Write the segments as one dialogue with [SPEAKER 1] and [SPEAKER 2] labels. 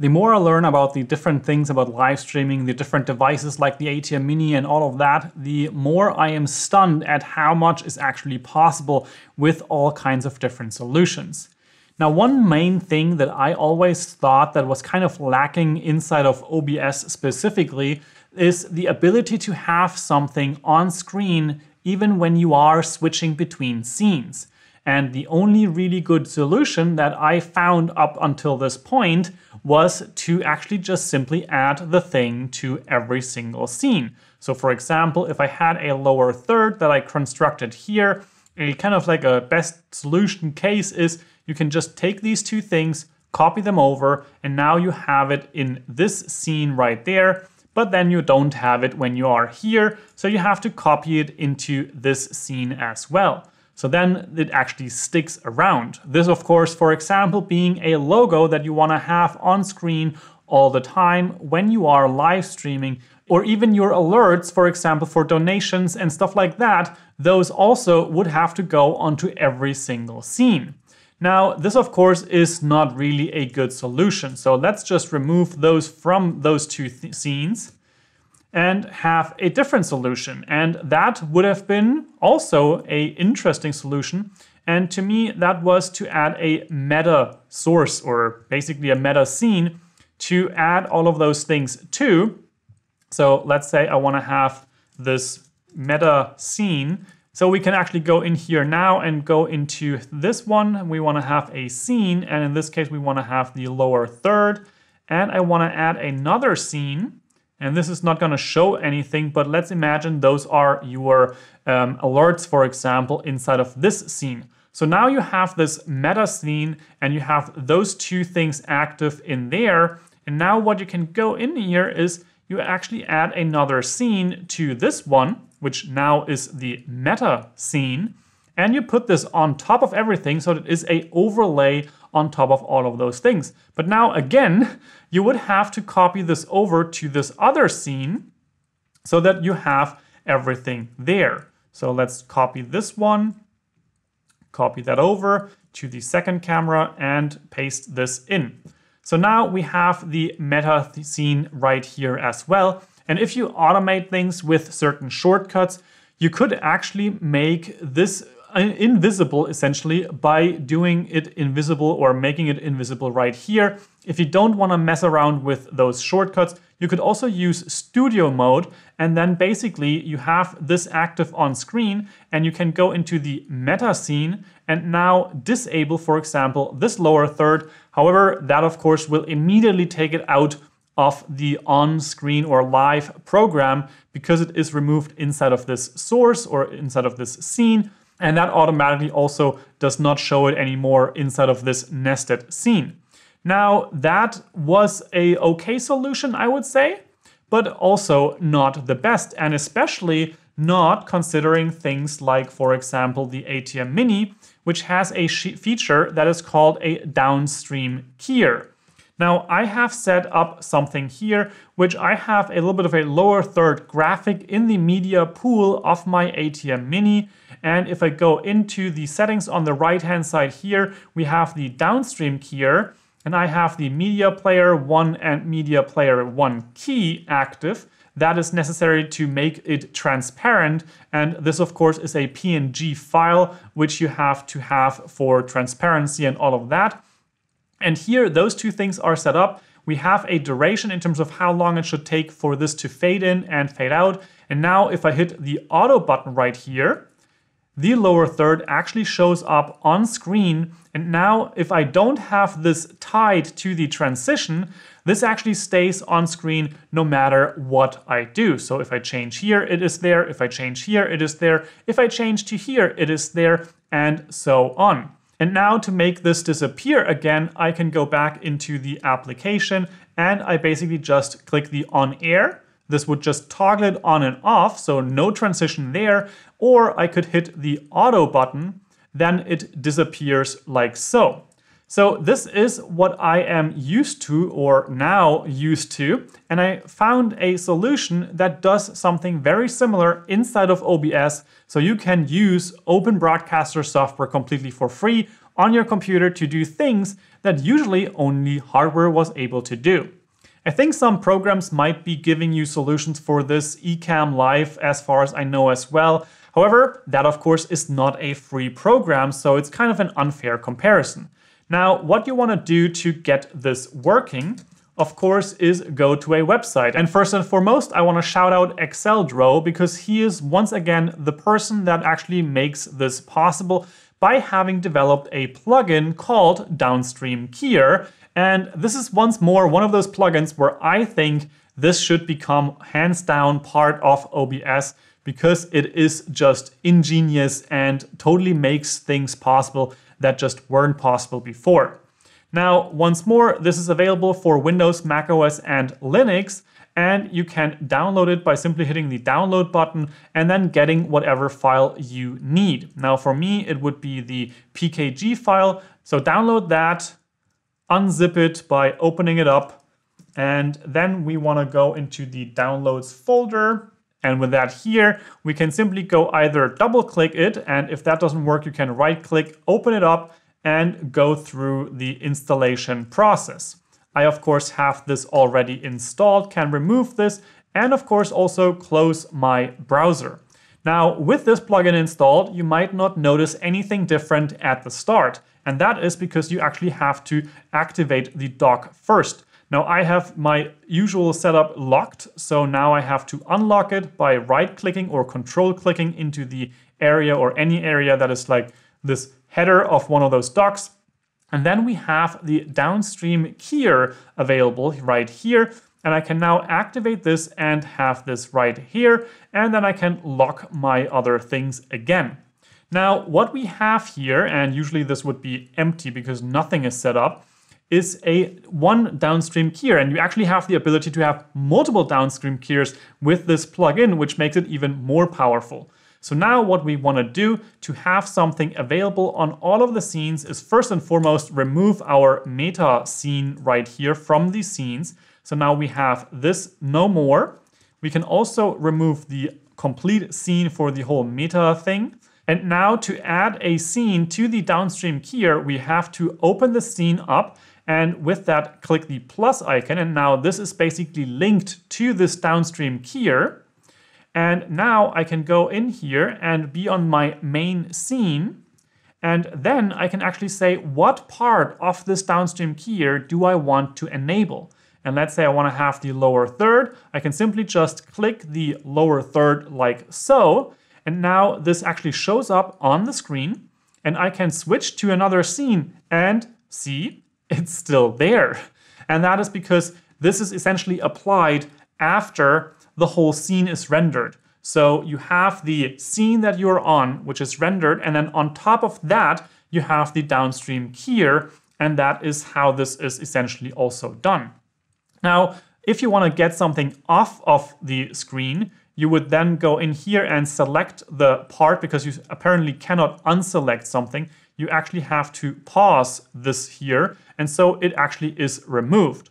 [SPEAKER 1] the more I learn about the different things about live streaming, the different devices like the ATEM Mini and all of that, the more I am stunned at how much is actually possible with all kinds of different solutions. Now, one main thing that I always thought that was kind of lacking inside of OBS specifically is the ability to have something on screen even when you are switching between scenes. And the only really good solution that I found up until this point was to actually just simply add the thing to every single scene. So for example, if I had a lower third that I constructed here, a kind of like a best solution case is you can just take these two things, copy them over, and now you have it in this scene right there, but then you don't have it when you are here, so you have to copy it into this scene as well. So then it actually sticks around. This, of course, for example, being a logo that you want to have on screen all the time when you are live streaming, or even your alerts, for example, for donations and stuff like that, those also would have to go onto every single scene. Now, this of course is not really a good solution. So let's just remove those from those two scenes and have a different solution. And that would have been also a interesting solution. And to me, that was to add a meta source or basically a meta scene to add all of those things to. So let's say I want to have this meta scene. So we can actually go in here now and go into this one. We want to have a scene. And in this case, we want to have the lower third. And I want to add another scene and this is not going to show anything, but let's imagine those are your um, alerts, for example, inside of this scene. So now you have this meta scene and you have those two things active in there. And now what you can go in here is you actually add another scene to this one, which now is the meta scene. And you put this on top of everything so that it is a overlay on top of all of those things. But now again, you would have to copy this over to this other scene so that you have everything there. So let's copy this one, copy that over to the second camera and paste this in. So now we have the meta scene right here as well. And if you automate things with certain shortcuts, you could actually make this Uh, invisible essentially by doing it invisible or making it invisible right here. If you don't want to mess around with those shortcuts, you could also use studio mode and then basically you have this active on screen and you can go into the meta scene and now disable, for example, this lower third. However, that of course will immediately take it out of the on-screen or live program because it is removed inside of this source or inside of this scene and that automatically also does not show it anymore inside of this nested scene. Now that was a okay solution, I would say, but also not the best, and especially not considering things like, for example, the ATEM Mini, which has a feature that is called a downstream keyer. Now I have set up something here, which I have a little bit of a lower third graphic in the media pool of my ATEM Mini, and if I go into the settings on the right hand side here, we have the downstream keyer and I have the media player 1 and media player 1 key active. That is necessary to make it transparent. And this, of course, is a PNG file, which you have to have for transparency and all of that. And here, those two things are set up. We have a duration in terms of how long it should take for this to fade in and fade out. And now if I hit the auto button right here, the lower third actually shows up on screen. And now if I don't have this tied to the transition, this actually stays on screen no matter what I do. So if I change here, it is there. If I change here, it is there. If I change to here, it is there, and so on. And now to make this disappear again, I can go back into the application and I basically just click the on air this would just toggle it on and off, so no transition there, or I could hit the auto button, then it disappears like so. So this is what I am used to or now used to, and I found a solution that does something very similar inside of OBS, so you can use Open Broadcaster software completely for free on your computer to do things that usually only hardware was able to do. I think some programs might be giving you solutions for this Ecamm Live as far as I know as well. However, that of course is not a free program, so it's kind of an unfair comparison. Now, what you want to do to get this working of course, is go to a website. And first and foremost, I want to shout out Exeldro because he is once again the person that actually makes this possible by having developed a plugin called Downstream Keyer. And this is once more one of those plugins where I think this should become hands down part of OBS because it is just ingenious and totally makes things possible that just weren't possible before. Now, once more, this is available for Windows, macOS, and Linux, and you can download it by simply hitting the download button and then getting whatever file you need. Now, for me, it would be the PKG file. So download that, unzip it by opening it up, and then we want to go into the downloads folder. And with that here, we can simply go either double click it, and if that doesn't work, you can right click, open it up, and go through the installation process. I of course have this already installed, can remove this, and of course also close my browser. Now with this plugin installed, you might not notice anything different at the start, and that is because you actually have to activate the dock first. Now I have my usual setup locked, so now I have to unlock it by right clicking or control clicking into the area or any area that is like this header of one of those docks. And then we have the downstream keyer available right here. And I can now activate this and have this right here. And then I can lock my other things again. Now, what we have here, and usually this would be empty because nothing is set up, is a one downstream keyer. And you actually have the ability to have multiple downstream keyers with this plugin, which makes it even more powerful. So now what we want to do to have something available on all of the scenes is first and foremost remove our meta scene right here from these scenes. So now we have this no more. We can also remove the complete scene for the whole meta thing. And now to add a scene to the downstream keyer, we have to open the scene up and with that click the plus icon. And now this is basically linked to this downstream keyer. And now I can go in here and be on my main scene. And then I can actually say what part of this downstream keyer do I want to enable. And let's say I want to have the lower third. I can simply just click the lower third like so. And now this actually shows up on the screen. And I can switch to another scene and see it's still there. And that is because this is essentially applied after the whole scene is rendered. So you have the scene that you're on, which is rendered, and then on top of that, you have the downstream keyer, and that is how this is essentially also done. Now, if you want to get something off of the screen, you would then go in here and select the part because you apparently cannot unselect something. You actually have to pause this here, and so it actually is removed.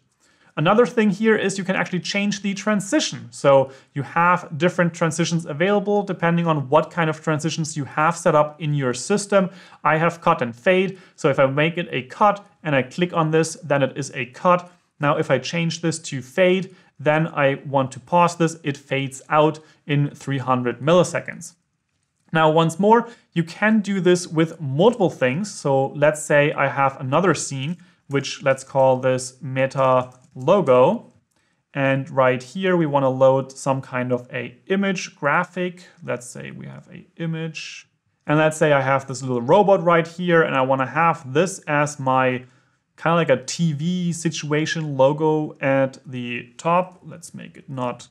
[SPEAKER 1] Another thing here is you can actually change the transition. So you have different transitions available depending on what kind of transitions you have set up in your system. I have cut and fade. So if I make it a cut and I click on this, then it is a cut. Now, if I change this to fade, then I want to pause this, it fades out in 300 milliseconds. Now, once more, you can do this with multiple things. So let's say I have another scene, which let's call this meta logo. And right here, we want to load some kind of a image graphic. Let's say we have a image. And let's say I have this little robot right here, and I want to have this as my kind of like a TV situation logo at the top. Let's make it not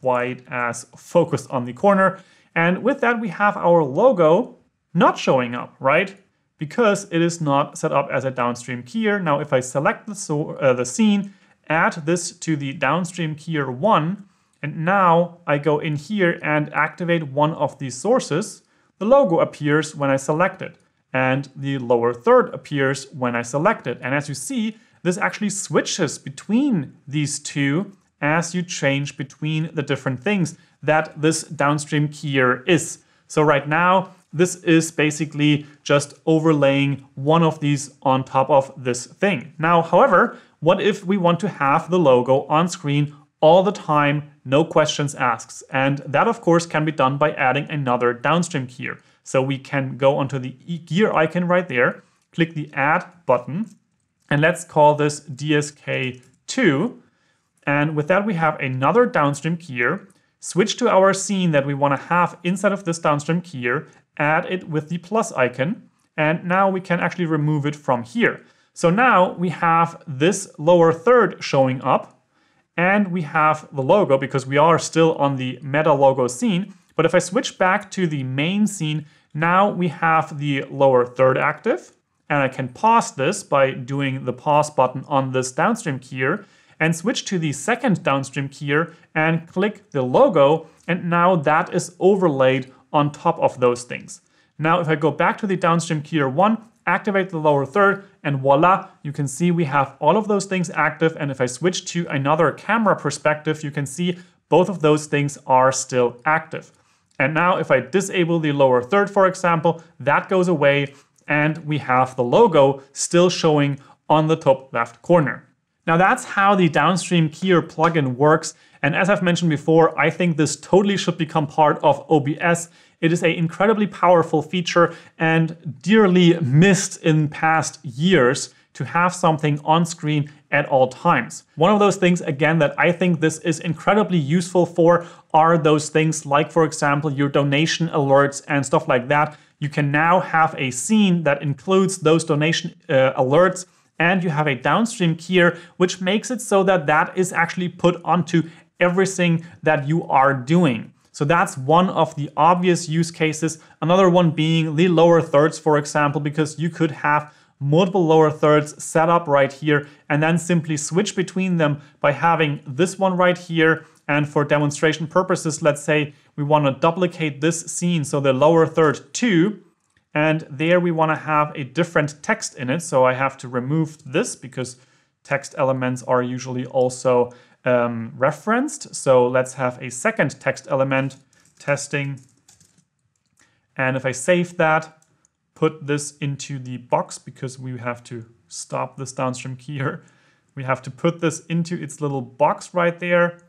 [SPEAKER 1] quite as focused on the corner. And with that, we have our logo not showing up, right? Because it is not set up as a downstream keyer. Now, if I select the, so, uh, the scene add this to the downstream keyer 1, and now I go in here and activate one of these sources, the logo appears when I select it, and the lower third appears when I select it. And as you see, this actually switches between these two as you change between the different things that this downstream keyer is. So right now, this is basically just overlaying one of these on top of this thing. Now, however, what if we want to have the logo on screen all the time, no questions asked? And that, of course, can be done by adding another downstream keyer. So we can go onto the gear icon right there, click the Add button, and let's call this DSK2. And with that, we have another downstream keyer. Switch to our scene that we want to have inside of this downstream keyer, add it with the plus icon, and now we can actually remove it from here. So now we have this lower third showing up, and we have the logo because we are still on the meta logo scene. But if I switch back to the main scene, now we have the lower third active, and I can pause this by doing the pause button on this downstream keyer and switch to the second downstream keyer and click the logo, and now that is overlaid on top of those things. Now, if I go back to the downstream keyer one, activate the lower third, and voila, you can see we have all of those things active. And if I switch to another camera perspective, you can see both of those things are still active. And now if I disable the lower third, for example, that goes away and we have the logo still showing on the top left corner. Now that's how the downstream keyer plugin works. And as I've mentioned before, I think this totally should become part of OBS. It is an incredibly powerful feature and dearly missed in past years to have something on screen at all times. One of those things, again, that I think this is incredibly useful for are those things like, for example, your donation alerts and stuff like that. You can now have a scene that includes those donation uh, alerts and you have a downstream keyer, which makes it so that that is actually put onto everything that you are doing. So that's one of the obvious use cases. Another one being the lower thirds, for example, because you could have multiple lower thirds set up right here and then simply switch between them by having this one right here. And for demonstration purposes, let's say we want to duplicate this scene, so the lower third two, and there we want to have a different text in it. So I have to remove this because text elements are usually also um, referenced. So let's have a second text element, testing. And if I save that, put this into the box because we have to stop this downstream key here. We have to put this into its little box right there.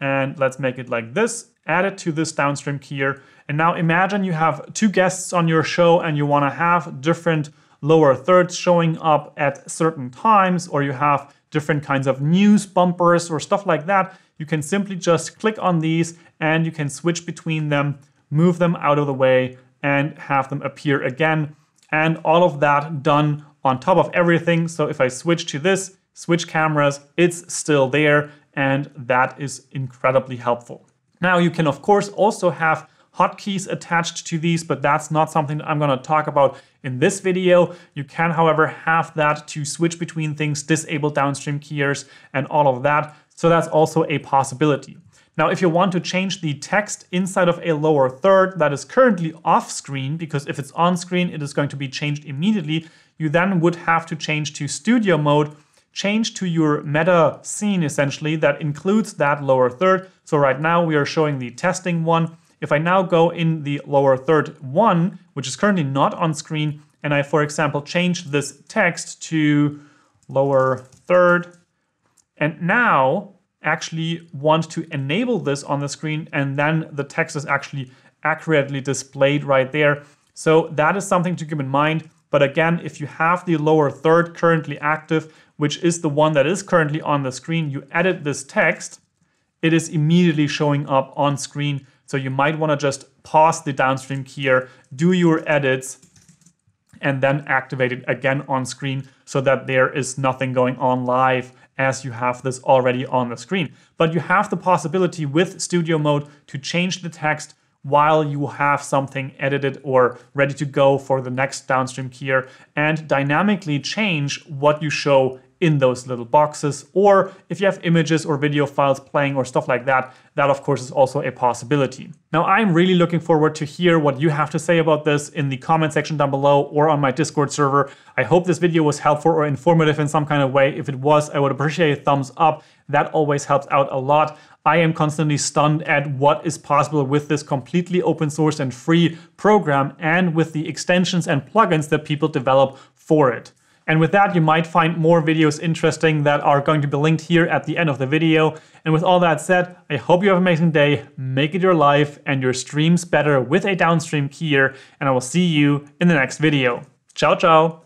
[SPEAKER 1] And let's make it like this, add it to this downstream here. And now imagine you have two guests on your show and you wanna have different lower thirds showing up at certain times, or you have different kinds of news bumpers or stuff like that. You can simply just click on these and you can switch between them, move them out of the way, and have them appear again. And all of that done on top of everything. So if I switch to this, switch cameras, it's still there. And that is incredibly helpful. Now you can of course also have hotkeys attached to these, but that's not something I'm gonna talk about in this video. You can, however, have that to switch between things, disable downstream keyers and all of that. So that's also a possibility. Now, if you want to change the text inside of a lower third that is currently off screen, because if it's on screen, it is going to be changed immediately, you then would have to change to studio mode, change to your meta scene essentially that includes that lower third. So right now we are showing the testing one. If I now go in the lower third one, which is currently not on screen, and I, for example, change this text to lower third, and now actually want to enable this on the screen and then the text is actually accurately displayed right there. So that is something to keep in mind. But again, if you have the lower third currently active, which is the one that is currently on the screen, you edit this text, it is immediately showing up on screen. So you might want to just pause the downstream keyer, do your edits, and then activate it again on screen so that there is nothing going on live as you have this already on the screen. But you have the possibility with studio mode to change the text while you have something edited or ready to go for the next downstream keyer and dynamically change what you show in those little boxes. Or if you have images or video files playing or stuff like that, that of course is also a possibility. Now I'm really looking forward to hear what you have to say about this in the comment section down below or on my Discord server. I hope this video was helpful or informative in some kind of way. If it was, I would appreciate a thumbs up. That always helps out a lot. I am constantly stunned at what is possible with this completely open source and free program and with the extensions and plugins that people develop for it. And with that, you might find more videos interesting that are going to be linked here at the end of the video. And with all that said, I hope you have an amazing day, make it your life and your streams better with a downstream keyer, and I will see you in the next video. Ciao, ciao!